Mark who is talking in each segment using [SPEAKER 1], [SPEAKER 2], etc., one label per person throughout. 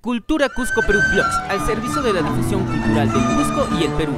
[SPEAKER 1] Cultura Cusco Perú Blogs, al servicio de la difusión cultural del Cusco y el Perú.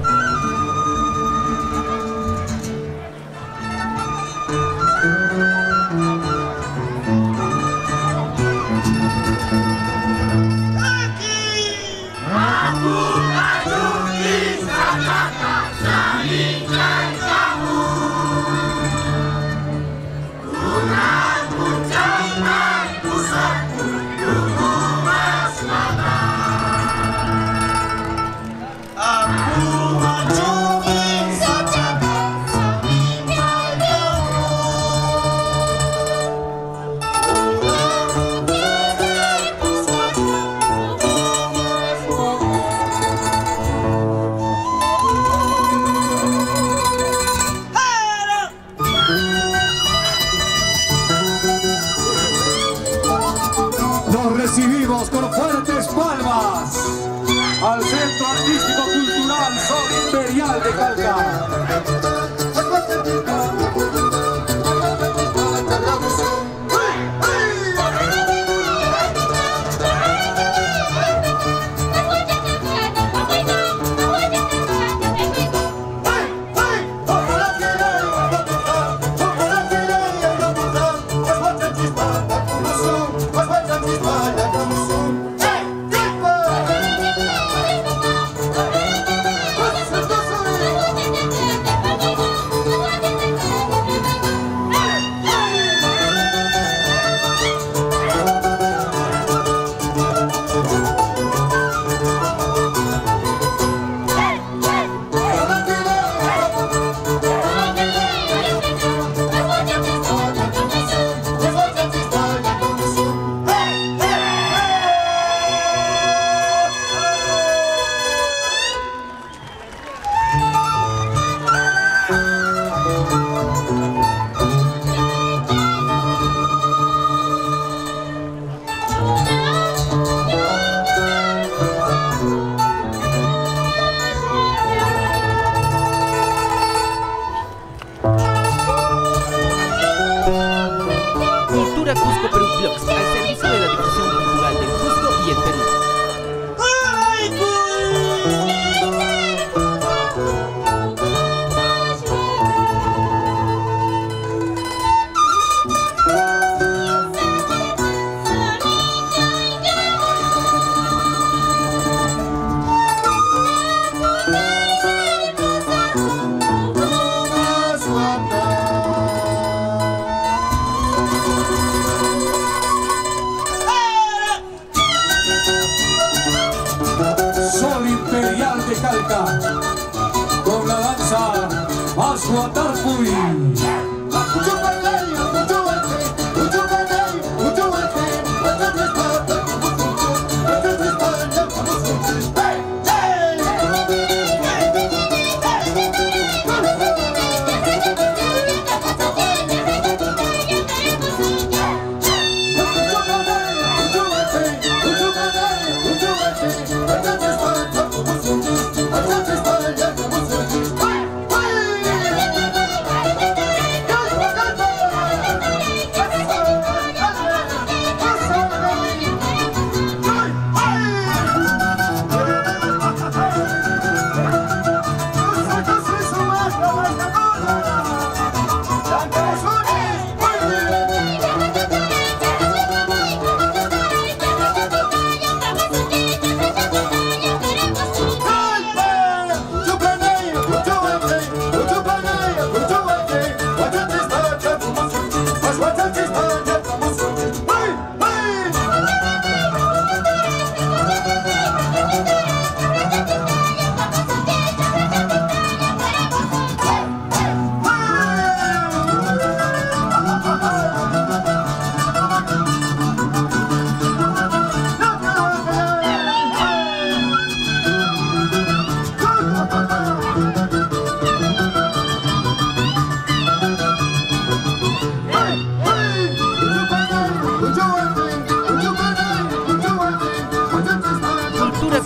[SPEAKER 2] Recibimos con fuertes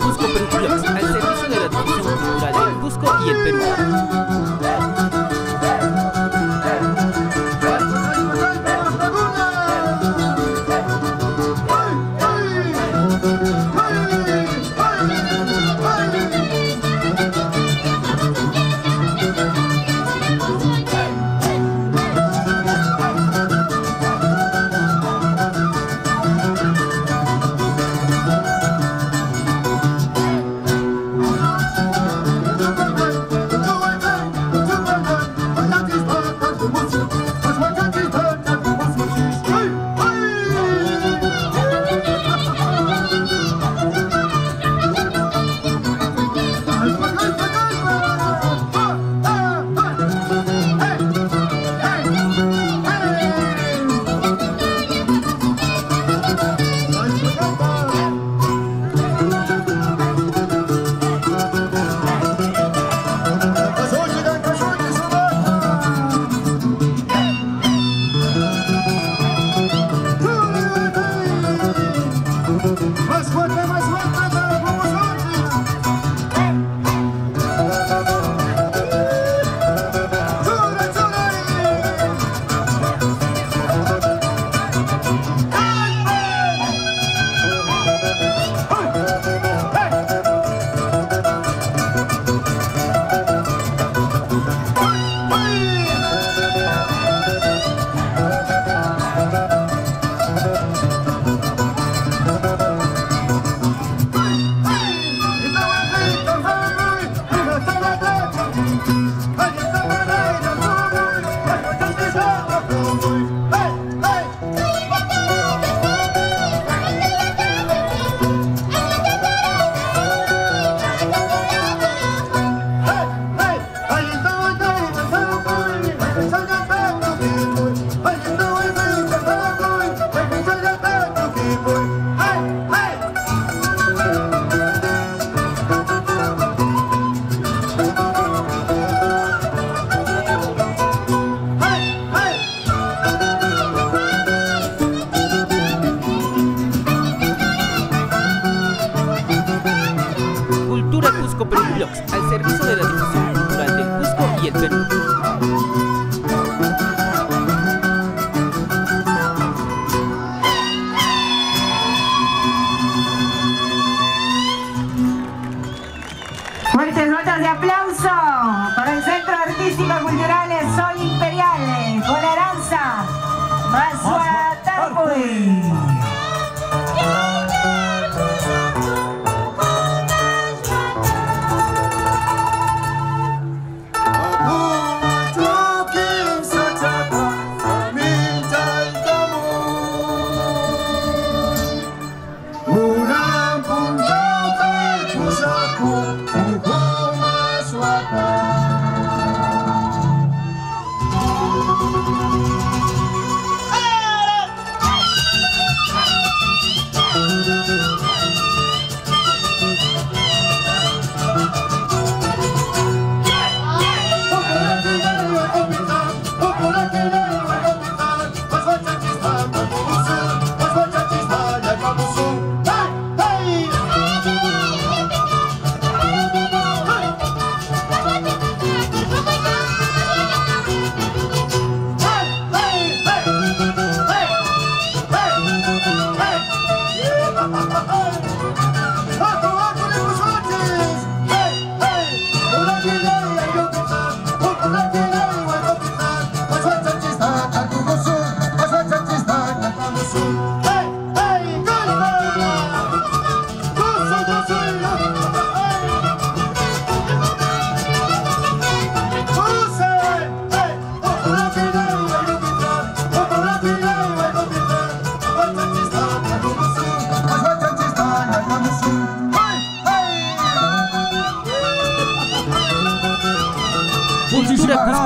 [SPEAKER 1] Cusco Perú al servicio de la difusión cultural en Cusco y el Perú.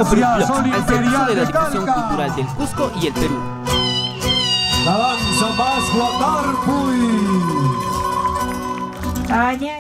[SPEAKER 1] Cusco Perú Blogs,
[SPEAKER 3] Sol
[SPEAKER 1] al servicio
[SPEAKER 4] Imperial
[SPEAKER 1] de la difusión cultural del Cusco y el Perú.
[SPEAKER 4] La danza más Guatarpuy.
[SPEAKER 3] Añaya.